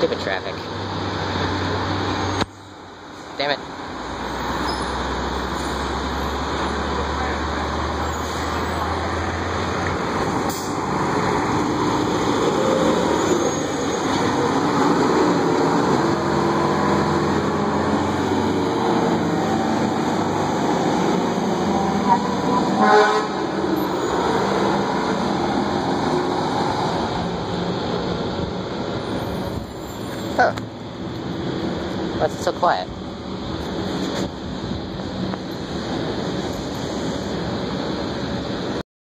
Stupid traffic. Damn it. Thank Huh. Why is it so quiet?